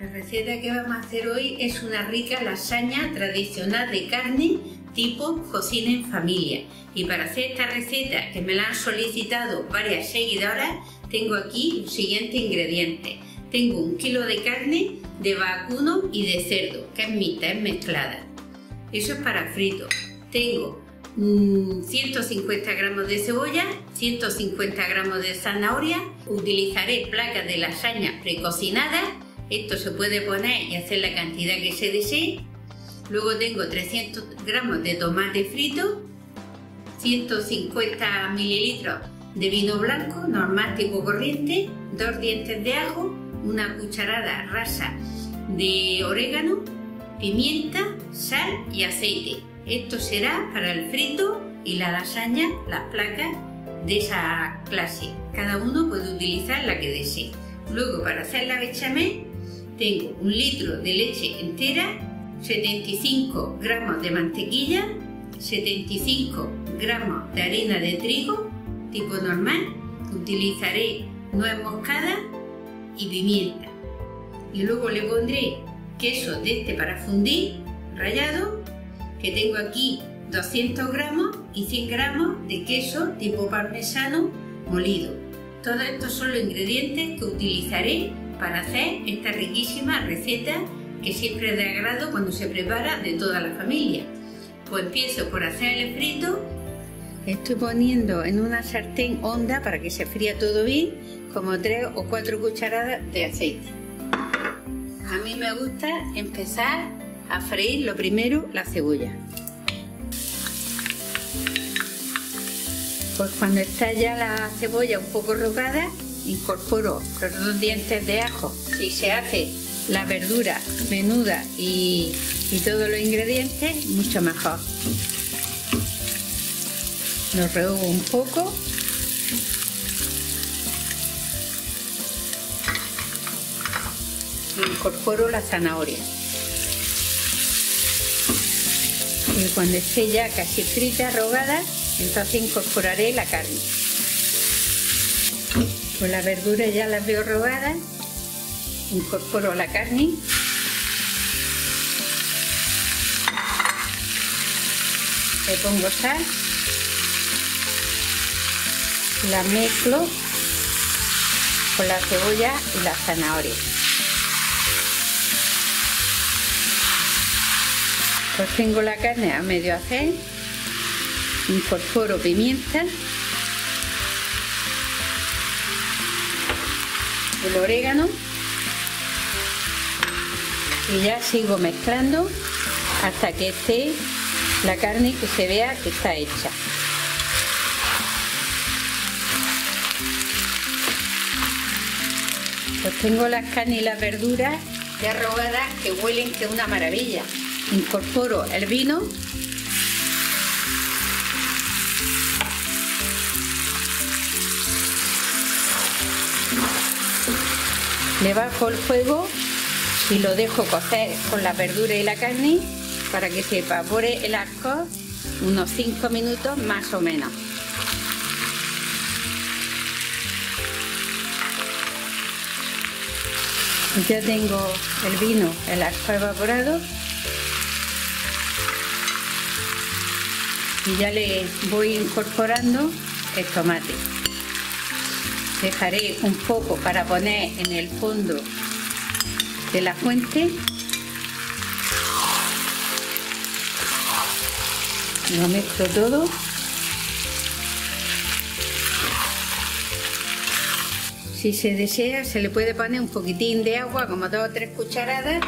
La receta que vamos a hacer hoy es una rica lasaña tradicional de carne tipo cocina en familia. Y para hacer esta receta que me la han solicitado varias seguidoras, tengo aquí los siguientes ingredientes. Tengo un kilo de carne de vacuno y de cerdo, que es mitad, es mezclada. Eso es para frito. Tengo 150 mm, gramos de cebolla, 150 gramos de zanahoria. Utilizaré placas de lasaña precocinadas esto se puede poner y hacer la cantidad que se desee. Luego tengo 300 gramos de tomate frito, 150 mililitros de vino blanco, normal tipo corriente, dos dientes de ajo, una cucharada rasa de orégano, pimienta, sal y aceite. Esto será para el frito y la lasaña, las placas de esa clase. Cada uno puede utilizar la que desee. Luego para hacer la bechamel tengo un litro de leche entera, 75 gramos de mantequilla, 75 gramos de harina de trigo tipo normal, utilizaré nuez moscada y pimienta. Y luego le pondré queso de este para fundir, rallado, que tengo aquí 200 gramos y 100 gramos de queso tipo parmesano molido. Todos estos son los ingredientes que utilizaré para hacer esta riquísima receta que siempre es de agrado cuando se prepara de toda la familia. Pues empiezo por hacer el frito. Estoy poniendo en una sartén honda para que se fría todo bien, como tres o cuatro cucharadas de aceite. A mí me gusta empezar a freír lo primero la cebolla. Pues cuando está ya la cebolla un poco rogada, incorporo los dos dientes de ajo. Si se hace la verdura menuda y, todos los ingredientes, mucho mejor. Lo rehogo un poco. Incorporo la zanahoria. Y cuando esté ya casi frita, rogada, entonces incorporaré la carne. Con la verdura ya las veo robadas, incorporo la carne. Le pongo sal, la mezclo con la cebolla y la zanahoria. Pues tengo la carne a medio hacer, incorporo pimienta el orégano y ya sigo mezclando hasta que esté la carne que se vea que está hecha. Pues tengo las carnes y las verduras ya robadas que huelen que una maravilla. Incorporo el vino Le bajo el fuego y lo dejo cocer con la verdura y la carne para que se evapore el arco unos 5 minutos más o menos. Ya tengo el vino, el arco evaporado y ya le voy incorporando el tomate dejaré un poco para poner en el fondo de la fuente. Lo mezclo todo. Si se desea se le puede poner un poquitín de agua como dos o tres cucharadas.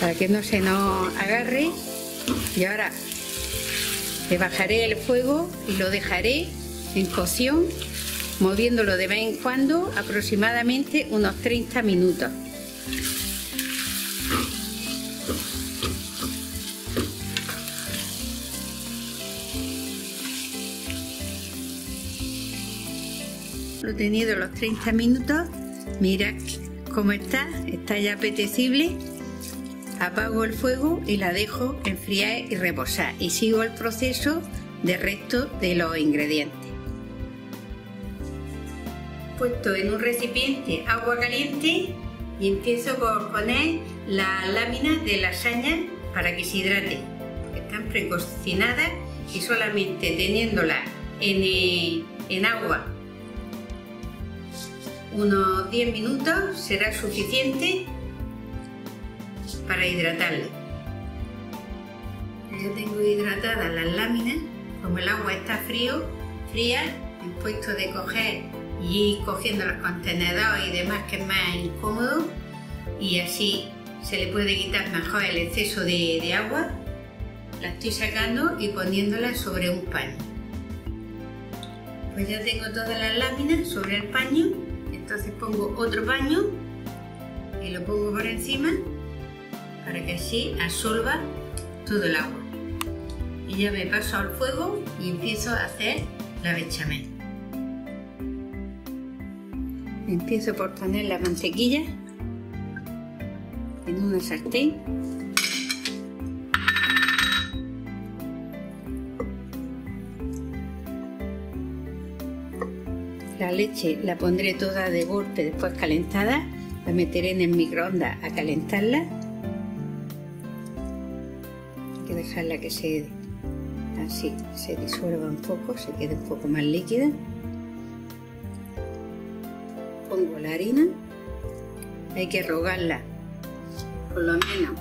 Para que no se nos agarre. Y ahora le bajaré el fuego y lo dejaré en cocción, moviéndolo de vez en cuando, aproximadamente unos 30 minutos. Lo he tenido los 30 minutos, mira cómo está, está ya apetecible apago el fuego y la dejo enfriar y reposar y sigo el proceso de resto de los ingredientes. puesto en un recipiente agua caliente y empiezo por poner la lámina de lasaña para que se hidrate. Están precocinadas y solamente teniéndola en, en agua unos 10 minutos será suficiente para hidratarla. Ya tengo hidratadas las láminas, como el agua está frío, fría, he puesto de coger y ir cogiendo los contenedores y demás que es más incómodo y así se le puede quitar mejor el exceso de, de agua. La estoy sacando y poniéndola sobre un paño. Pues ya tengo todas las láminas sobre el paño entonces pongo otro paño y lo pongo por encima para que así absorba todo el agua. Y ya me paso al fuego y empiezo a hacer la bechamel. Empiezo por poner la mantequilla en una sartén La leche la pondré toda de golpe después calentada. La meteré en el microondas a calentarla. Dejarla que se así se disuelva un poco, se quede un poco más líquida. Pongo la harina. Hay que rogarla por lo menos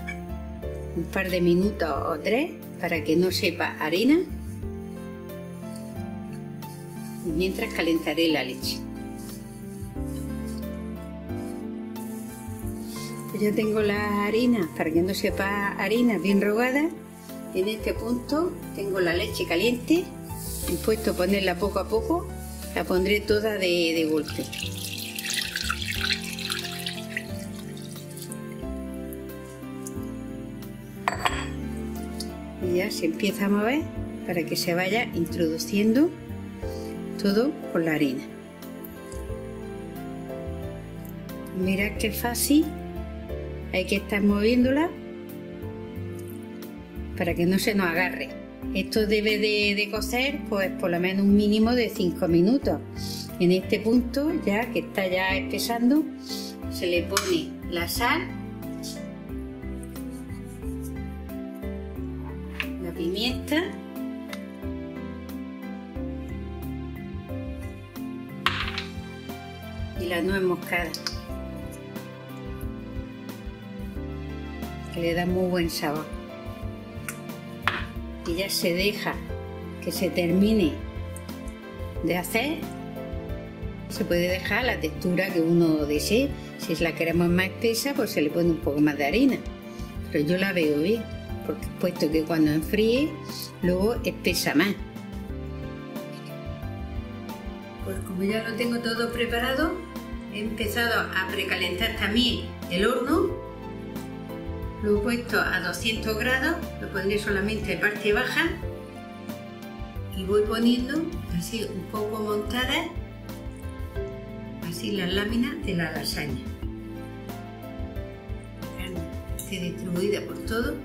un par de minutos o tres para que no sepa harina mientras calentaré la leche. Pues ya tengo la harina para que no sepa harina bien rogada. En este punto tengo la leche caliente. He puesto a ponerla poco a poco. La pondré toda de, de golpe. Y ya se empieza a mover para que se vaya introduciendo todo con la harina. Mira qué fácil, hay que estar moviéndola para que no se nos agarre. Esto debe de, cocer pues por lo menos un mínimo de 5 minutos. En este punto, ya que está ya espesando, se le pone la sal, la pimienta la nuez moscada. Que le da muy buen sabor. Y ya se deja que se termine de hacer. Se puede dejar la textura que uno desee. Si la queremos más espesa, pues se le pone un poco más de harina. Pero yo la veo bien, porque puesto que cuando enfríe, luego espesa más. Pues como ya lo tengo todo preparado, he empezado a precalentar también el horno, lo he puesto a 200 grados, lo pondré solamente en parte baja y voy poniendo así un poco montadas, así las láminas de la lasaña. Esté distribuida por todo.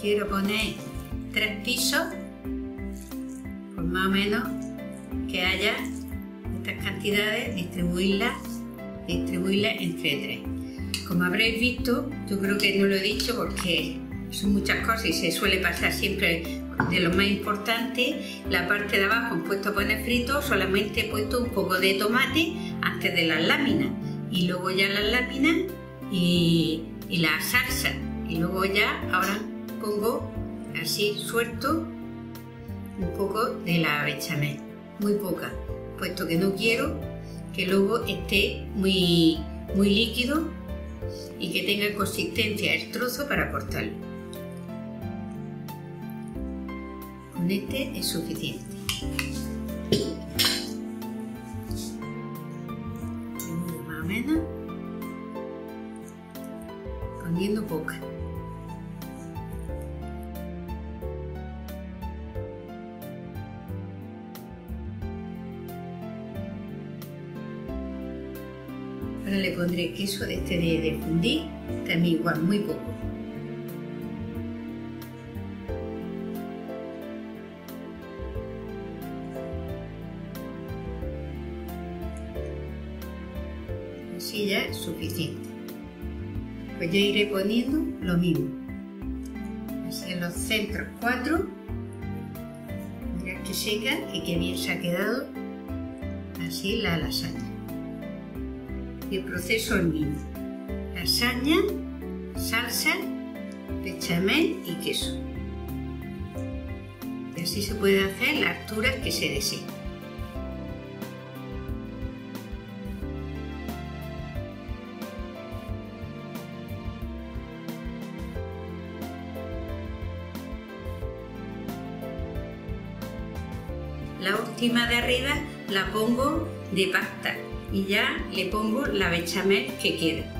quiero poner tres pisos, más o menos que haya estas cantidades, distribuirlas, distribuirlas entre tres. Como habréis visto, yo creo que no lo he dicho porque son muchas cosas y se suele pasar siempre de lo más importante, la parte de abajo he puesto poner frito, solamente he puesto un poco de tomate antes de las láminas y luego ya las láminas y la salsa y luego ya ahora pongo así suelto un poco de la bechamel, muy poca, puesto que no quiero que luego esté muy, muy líquido y que tenga consistencia el trozo para cortarlo. Con este es suficiente. Más o menos poca. Pondré queso de este de, de también igual, muy poco. Así ya suficiente. Pues ya iré poniendo lo mismo. Así en los centros cuatro. Mirad que seca y que bien se ha quedado así la lasaña. El proceso es el mismo. Lasaña, salsa, bechamel y queso. Y así se puede hacer las alturas que se deseen. La última de arriba la pongo de pasta y ya le pongo la bechamel que quiero.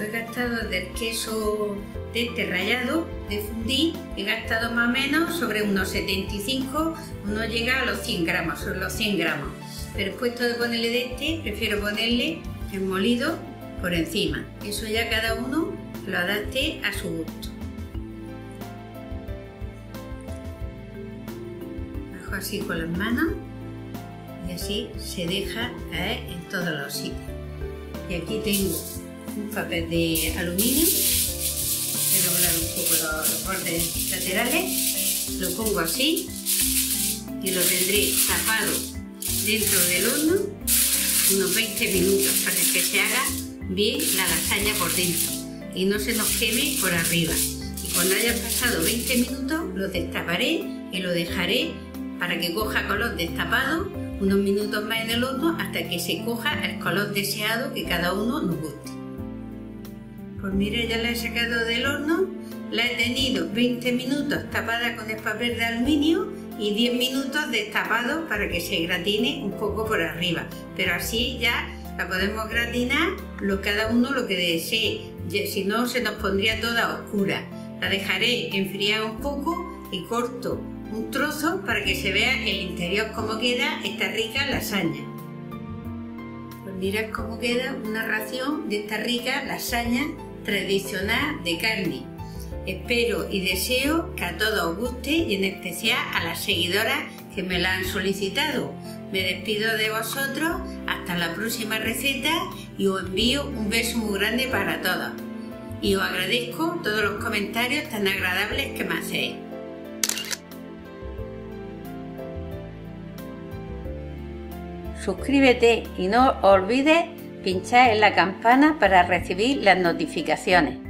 He gastado del queso de este rallado de fundí, he gastado más o menos sobre unos 75, uno llega a los 100 gramos, sobre los 100 gramos. Pero puesto de ponerle de este, prefiero ponerle el molido por encima. Eso ya cada uno lo adapte a su gusto. Así con las manos y así se deja caer en todos los sitios. Y aquí tengo un papel de aluminio, voy a doblar un poco los, bordes laterales, lo pongo así. Y lo tendré tapado dentro del horno unos 20 minutos para que se haga bien la lasaña por dentro. Y no se nos queme por arriba. Y cuando haya pasado 20 minutos lo destaparé y lo dejaré para que coja color destapado unos minutos más en el horno hasta que se coja el color deseado que cada uno nos guste. Pues mire, ya la he sacado del horno, la he tenido 20 minutos tapada con el papel de aluminio y 10 minutos destapado para que se gratine un poco por arriba. Pero así ya la podemos gratinar lo, cada uno lo que desee, si no se nos pondría toda oscura. La dejaré enfriar un poco y corto un trozo para que se vea el interior cómo queda esta rica lasaña. Pues mirad cómo queda una ración de esta rica lasaña tradicional de carne. Espero y deseo que a todos os guste y en especial a las seguidoras que me la han solicitado. Me despido de vosotros, hasta la próxima receta y os envío un beso muy grande para todos. Y os agradezco todos los comentarios tan agradables que me hacéis. Suscríbete y no olvides pinchar en la campana para recibir las notificaciones.